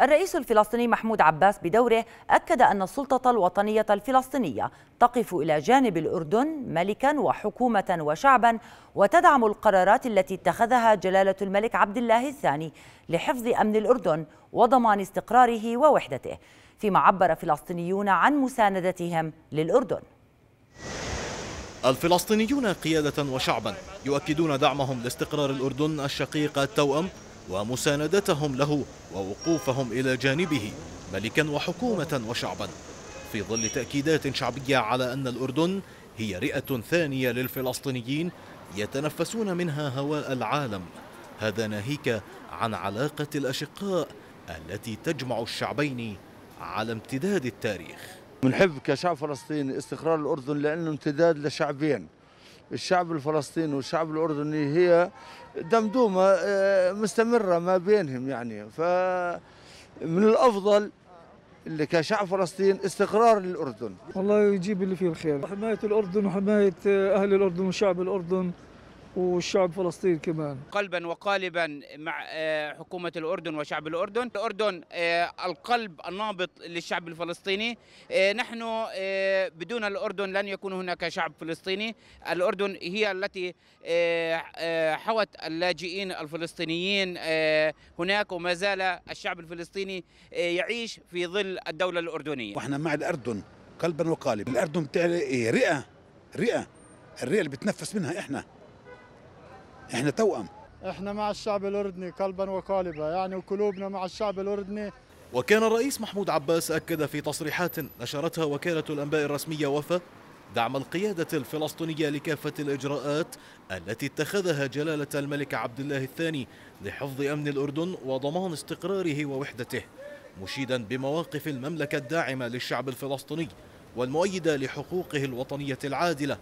الرئيس الفلسطيني محمود عباس بدوره أكد أن السلطة الوطنية الفلسطينية تقف إلى جانب الأردن ملكا وحكومة وشعبا وتدعم القرارات التي اتخذها جلالة الملك عبد الله الثاني لحفظ أمن الأردن وضمان استقراره ووحدته فيما عبر فلسطينيون عن مساندتهم للأردن. الفلسطينيون قيادة وشعبا يؤكدون دعمهم لاستقرار الأردن الشقيق التوأم ومساندتهم له ووقوفهم إلى جانبه ملكا وحكومة وشعبا. في ظل تأكيدات شعبية على أن الأردن هي رئة ثانية للفلسطينيين يتنفسون منها هواء العالم. هذا ناهيك عن علاقة الأشقاء التي تجمع الشعبين على امتداد التاريخ. بنحب كشعب فلسطيني استقرار الأردن لأنه امتداد لشعبين. الشعب الفلسطيني والشعب الأردني هي دمدومة آه، مستمرة ما بينهم يعني. فمن الأفضل اللي كشعب فلسطين استقرار للأردن. والله يجيب اللي فيه الخير. حماية الأردن وحماية أهل الأردن وشعب الأردن. والشعب فلسطين كمان. قلبا وقالبا مع آه، حكومة الأردن وشعب الأردن. الأردن آه، القلب النابض للشعب الفلسطيني. آه، نحن بدون الأردن لن يكون هناك شعب فلسطيني. الأردن هي التي حوت اللاجئين الفلسطينيين هناك. وما زال الشعب الفلسطيني يعيش في ظل الدولة الأردنية. وإحنا مع الأردن قلبا وقالبا. الأردن بتعلي إيه رئة رئة. الرئة اللي بتنفس منها إحنا. إحنا توأم إحنا مع الشعب الأردني قلبا وقالبا يعني وقلوبنا مع الشعب الأردني. وكان الرئيس محمود عباس أكد في تصريحات نشرتها وكالة الأنباء الرسمية وفا دعم القيادة الفلسطينية لكافة الإجراءات التي اتخذها جلالة الملك عبد الله الثاني لحفظ أمن الأردن وضمان استقراره ووحدته مشيدا بمواقف المملكة الداعمة للشعب الفلسطيني والمؤيدة لحقوقه الوطنية العادلة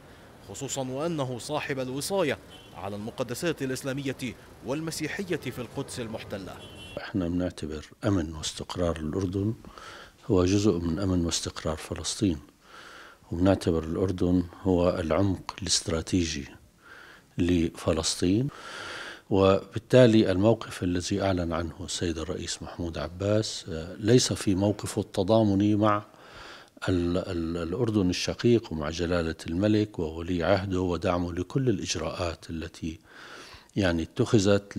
خصوصا وأنه صاحب الوصاية على المقدسات الإسلامية والمسيحية في القدس المحتلة. إحنا بنعتبر أمن واستقرار الأردن هو جزء من أمن واستقرار فلسطين وبنعتبر الأردن هو العمق الاستراتيجي لفلسطين. وبالتالي الموقف الذي أعلن عنه السيد الرئيس محمود عباس آه، ليس في موقفه التضامني مع الأردن الشقيق ومع جلالة الملك وولي عهده ودعمه لكل الإجراءات التي يعني اتخذت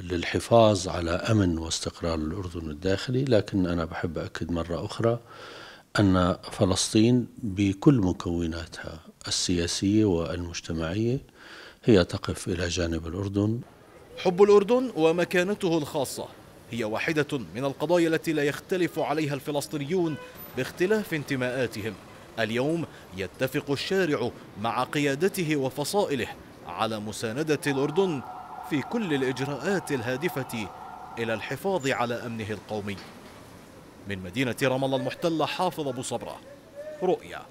للحفاظ على أمن واستقرار الأردن الداخلي. لكن أنا بحب أكد مرة أخرى أن فلسطين بكل مكوناتها السياسية والمجتمعية هي تقف إلى جانب الأردن. حب الأردن ومكانته الخاصة هي واحدة من القضايا التي لا يختلف عليها الفلسطينيون باختلاف انتماءاتهم. اليوم يتفق الشارع مع قيادته وفصائله على مساندة الأردن في كل الإجراءات الهادفة إلى الحفاظ على أمنه القومي. من مدينة رام الله المحتلة حافظ أبو صبرة رؤيا.